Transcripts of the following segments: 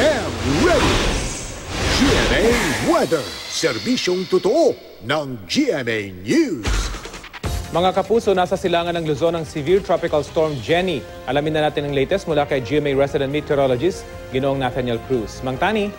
am ready! GMA Weather, serbisyong totoo ng GMA News. Mga kapuso, nasa silangan ng Luzon ang severe tropical storm Jenny. Alamin na natin ang latest mula kay GMA resident meteorologist, Ginoong Nathaniel Cruz. Mang Tani,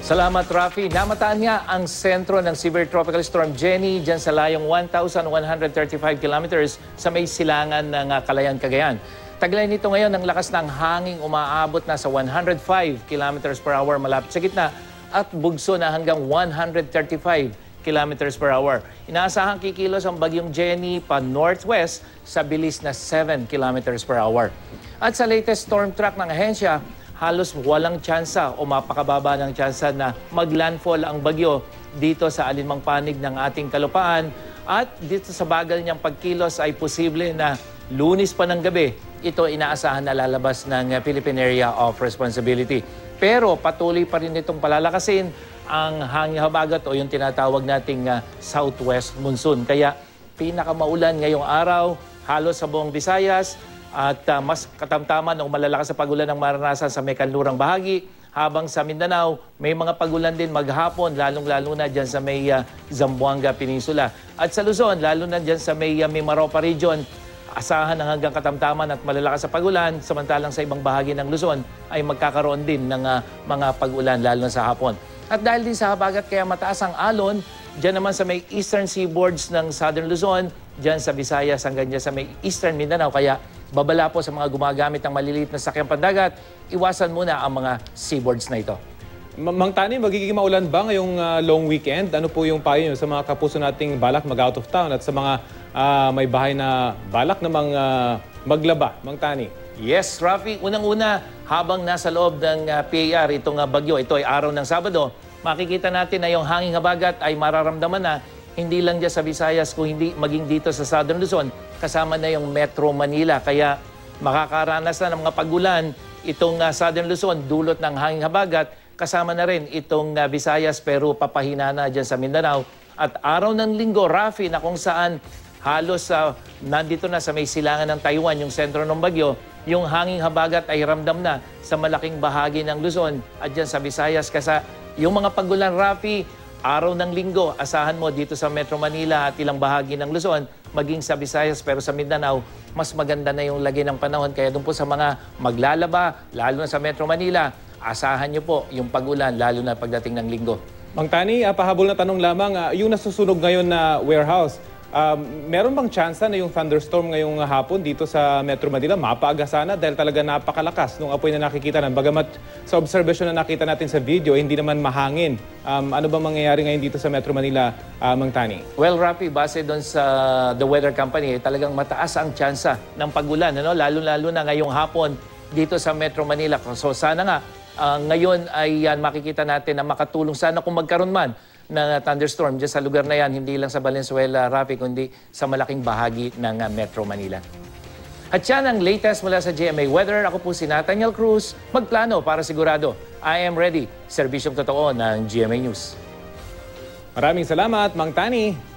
Salamat, Rafi. Namataan nga ang sentro ng severe tropical storm Jenny dyan sa layong 1,135 kilometers sa may silangan ng uh, Calayan, Cagayan. Taglay nito ngayon ang lakas ng hanging umaabot na sa 105 kilometers per hour malapit sa gitna at bugso na hanggang 135 kilometers per hour. Inaasahan kikilos ang bagyong Jenny pa northwest sa bilis na 7 kilometers per hour. At sa latest storm track ng ahensya, halos walang tsansa o mapakababa ng tsansa na maglandfall ang bagyo dito sa alinmang panig ng ating kalupaan. At dito sa bagal niyang pagkilos ay posible na lunis pa ng gabi, ito inaasahan na lalabas ng Philippine Area of Responsibility. Pero patuloy pa rin itong palalakasin ang hangin habagat o yung tinatawag nating uh, southwest monsoon. Kaya pinakamaulan ngayong araw, halos sa buong Visayas, at uh, mas katamtaman o malalakas sa pagulan ng maranasan sa may kanlurang bahagi. Habang sa Mindanao, may mga pagulan din maghapon, lalong-lalo na dyan sa may uh, Zamboanga Peninsula. At sa Luzon, lalo na dyan sa may uh, Mimaropa Region, asahan ng hanggang katamtaman at malalakas sa pagulan, samantalang sa ibang bahagi ng Luzon ay magkakaroon din ng uh, mga pagulan, lalo na sa hapon. At dahil din sa habagat kaya mataas ang alon, dyan naman sa may eastern seaboards ng southern Luzon, dyan sa Visayas hanggang dyan sa may eastern Mindanao, kaya Babala po sa mga gumagamit ng maliliit na sakyang pandagat, iwasan muna ang mga seaboards na ito. Ma- Mang Tani, magiging maulan ba ngayong ah, long weekend? Ano po yung payo nyo sa mga kapuso nating balak mag-out of town at sa mga ah, may bahay na balak namang ah, maglaba? Mang Tani. Yes, Rafi. Unang-una, habang nasa loob ng uh, PAR itong uh, bagyo, ito ay araw ng Sabado, makikita natin na yung hanging habagat ay mararamdaman na hindi lang dyan sa Visayas, kung hindi maging dito sa Southern Luzon, kasama na yung Metro Manila. Kaya makakaranas na ng mga pagulan itong uh, Southern Luzon, dulot ng hanging habagat, kasama na rin itong uh, Visayas pero papahina na dyan sa Mindanao. At araw ng linggo, Rafi, na kung saan halos uh, nandito na sa may silangan ng Taiwan, yung sentro ng bagyo, yung hanging habagat ay ramdam na sa malaking bahagi ng Luzon at dyan sa Visayas. Kasi yung mga pagulan, Rafi, Araw ng linggo, asahan mo dito sa Metro Manila at ilang bahagi ng Luzon, maging sa Visayas pero sa Mindanao, mas maganda na yung lagi ng panahon. Kaya doon po sa mga maglalaba, lalo na sa Metro Manila, asahan nyo po yung pagulan, lalo na pagdating ng linggo. Mang Tani, ah, pahabol na tanong lamang, ah, yung nasusunog ngayon na warehouse, Um, meron bang tsansa na yung thunderstorm ngayong hapon dito sa Metro Manila mapaaga sana dahil talaga napakalakas nung apoy na nakikita natin. Bagamat sa observation na nakita natin sa video, hindi naman mahangin. Um, ano bang mangyayari ngayon dito sa Metro Manila, uh, Mang Tani? Well, Rafi, base doon sa The Weather Company, talagang mataas ang tsansa ng pagulan, ano? lalo-lalo na ngayong hapon dito sa Metro Manila. So sana nga, uh, ngayon ay yan, makikita natin na makatulong sana kung magkaroon man ng thunderstorm dyan sa lugar na yan, hindi lang sa Valenzuela, Rafi, kundi sa malaking bahagi ng Metro Manila. At yan ang latest mula sa GMA Weather. Ako po si Nathaniel Cruz. Magplano para sigurado. I am ready. Serbisyong totoo ng GMA News. Maraming salamat, Mang Tani.